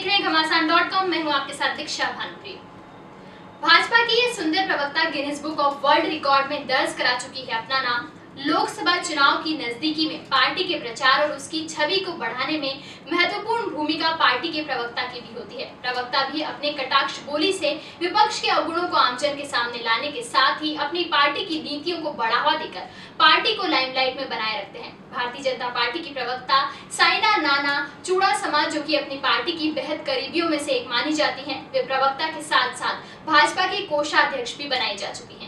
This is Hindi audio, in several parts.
घमासान डॉट कॉम मैं हूँ आपके साथ दीक्षा भानुप्रिय। भाजपा की ये सुंदर प्रवक्ता Guinness book of world record में दर्ज करा चुकी है अपना नाम। लोकसभा चुनाव की नजदीकी में पार्टी के प्रचार और उसकी छवि को बढ़ाने में महत्वपूर्ण भूमिका पार्टी के प्रवक्ता की भी होती है। प्रवक्ता भी अपने कटाक्ष बोली से विपक्ष के अवगुणों को आमजन के सामने लाने के साथ ही अपनी पार्टी की नीतियों को बढ़ावा देकर पार्टी को लाइमलाइट में बनाए रखते हैं। भारतीय जनता पार्टी की प्रवक्ता साइना नाना चूड़ा समाज जो की अपनी पार्टी की बेहद करीबियों में से एक मानी जाती है। वे प्रवक्ता के साथ साथ भाजपा के कोषाध्यक्ष भी बनाई जा चुकी है।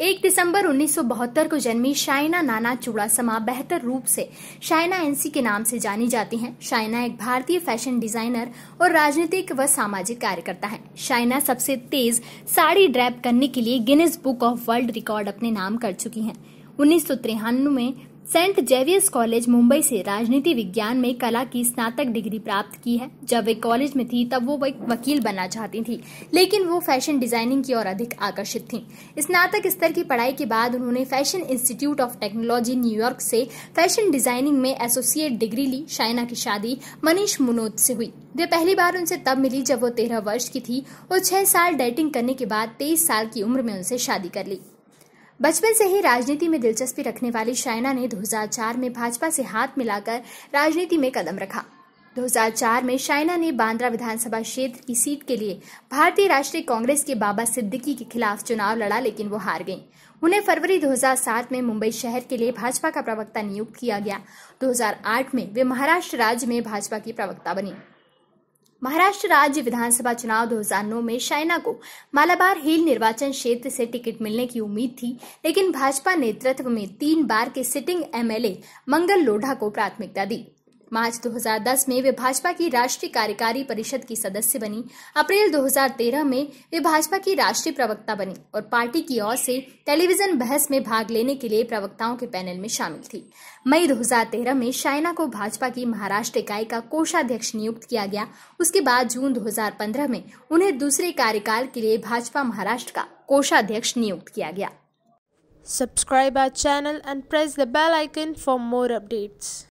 एक दिसंबर 1972 को जन्मी शाइना नाना चूड़ासमा बेहतर रूप से शाइना एनसी के नाम से जानी जाती हैं। शाइना एक भारतीय फ़ैशन डिज़ाइनर और राजनीतिक व सामाजिक कार्यकर्ता हैं। शाइना सबसे तेज साड़ी ड्रैप करने के लिए Guinness book of world record अपने नाम कर चुकी हैं। उन्नीस में सेंट जेवियर्स कॉलेज मुंबई से राजनीति विज्ञान में कला की स्नातक डिग्री प्राप्त की है। जब वे कॉलेज में थी, तब वो एक वकील बनना चाहती थी, लेकिन वो फ़ैशन डिज़ाइनिंग की ओर अधिक आकर्षित थी। स्नातक स्तर की पढ़ाई के बाद उन्होंने fashion institute of technology New York से फ़ैशन डिज़ाइनिंग में एसोसिएट डिग्री ली। शाइना की शादी मनीष मुनोद से हुई। वे पहली बार उनसे तब मिली जब वो तेरह वर्ष की थी और छह साल डेटिंग करने के बाद तेईस साल की उम्र में उनसे शादी कर ली। बचपन से ही राजनीति में दिलचस्पी रखने वाली शाइना ने 2004 में भाजपा से हाथ मिलाकर राजनीति में कदम रखा। 2004 में शाइना ने बांद्रा विधानसभा क्षेत्र की सीट के लिए भारतीय राष्ट्रीय कांग्रेस के बाबा सिद्दीकी के खिलाफ चुनाव लड़ा, लेकिन वो हार गईं। उन्हें फरवरी 2007 में मुंबई शहर के लिए भाजपा का प्रवक्ता नियुक्त किया गया। 2008 में वे महाराष्ट्र राज्य में भाजपा की प्रवक्ता बनी। महाराष्ट्र राज्य विधानसभा चुनाव 2009 में शाइना को मालाबार हिल निर्वाचन क्षेत्र से टिकट मिलने की उम्मीद थी, लेकिन भाजपा नेतृत्व में तीन बार के सिटिंग एमएलए मंगल लोढ़ा को प्राथमिकता दी। मार्च 2010 में वे भाजपा की राष्ट्रीय कार्यकारी परिषद की सदस्य बनी। अप्रैल 2013 में वे भाजपा की राष्ट्रीय प्रवक्ता बनी और पार्टी की ओर से टेलीविज़न बहस में भाग लेने के लिए प्रवक्ताओं के पैनल में शामिल थी। मई 2013 में शाइना को भाजपा की महाराष्ट्र इकाई का कोषाध्यक्ष नियुक्त किया गया। उसके बाद जून 2015 में उन्हें दूसरे कार्यकाल के लिए भाजपा महाराष्ट्र का कोषाध्यक्ष नियुक्त किया गया। Subscribe our channel and press the bell icon for more updates.